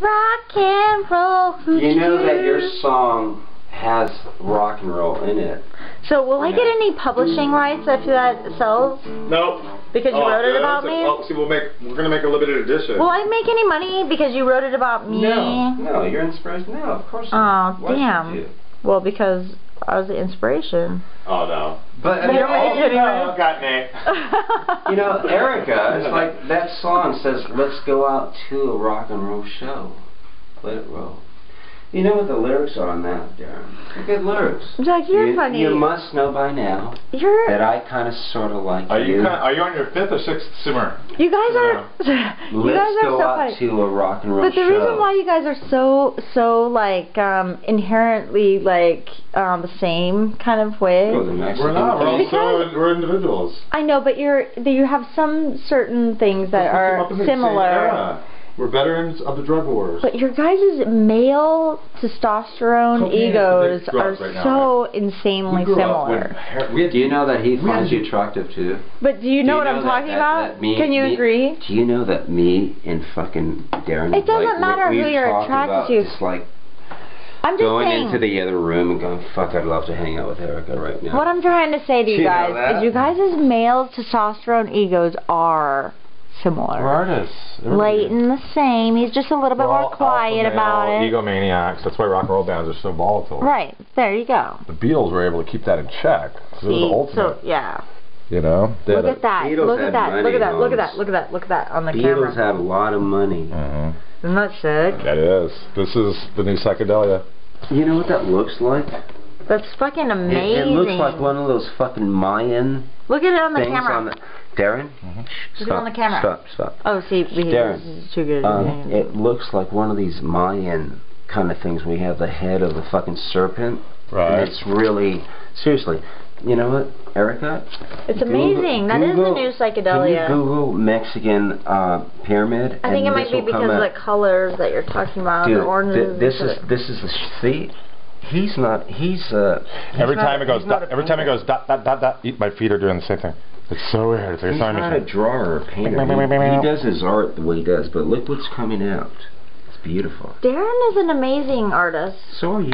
Rock and roll. You know that your song has rock and roll in it. So will I get any publishing rights if that sells? Nope. Because you Oh, wrote it about So- me? Oh, see, we'll make. We're gonna make a limited edition. Will I make any money because you wrote it about me? No, no, you're inspiration. No, of course Oh, not. Why should damn. you? Well, because I was the inspiration. oh no. But I You mean, don't make. No, got me. you know, Erika, it's like that song says, "Let's go out to a rock and roll show, let it roll." You know what the lyrics are on that, Darren? They're good lyrics. Jack, you're you, funny. You must know by now You're. that I kind of sort of like Are you you. kind are you on your fifth or sixth simmer? You guys are. you Let's guys are go so out funny. to a rock and roll But the show. reason why you guys are so so like um inherently like um the same kind of way. We're not. We're thing. also we're individuals. I know, but you're you have some certain things that are up same similar. Era. We're veterans of the drug wars. But your guys' male testosterone Cocaine egos are drug right now, so insanely we grew up when similar. hair- Do you know that he finds you attractive too? But do you know Do what I'm that- talking that- about? that me- Can you me- agree? Do you know that me and fucking Darren? It doesn't like, matter who you're attracted to. Just like I'm just going saying. into the other room and going, "Fuck, I'd love to hang out with Erika right now." What I'm trying to say to you You guys is you guys' male testosterone egos are We're similar. artists. Leighton the same. He's just a little bit We're more quiet alpha about male it. Egomaniacs. That's why rock and roll bands are so volatile. Right. There you go. The Beatles were able to keep that in check. So the See, ultimate. so yeah. you know. Look at that. Beatles Look at that. Look at that. Look at that. Look at that. Look at that. Look at that on the Beatles camera. had a lot of money. hmm Isn't that sick? That is. This is the new psychedelia. You know what that looks like? That's fucking amazing. it looks like one of those fucking Mayan Look at it on the things camera. on the. Darren, Mhm. Shh, Look stop, on the camera. Stop, stop. Oh, see, we, Darren, this is too good. Um, it looks like one of these Mayan kind of things. We have the head of the fucking serpent. And Right. it's really seriously. You know what, Erika? it's Google- amazing. That is the Google- new Can you psychedelia. Google Mexican uh, pyramid? I think it might be because of the colors that you're talking about, Dude, the oranges. th- this is this is the sh- see. He's not. He's uh. he's Every not- time it goes, he's dot, every time it goes dot dot dot dot. My feet are doing the same thing. It's so weird. It's like a He's sewing not a drawer or painter. He does his art the way he does, but look what's coming out. It's beautiful. Darren is an amazing artist. So are you.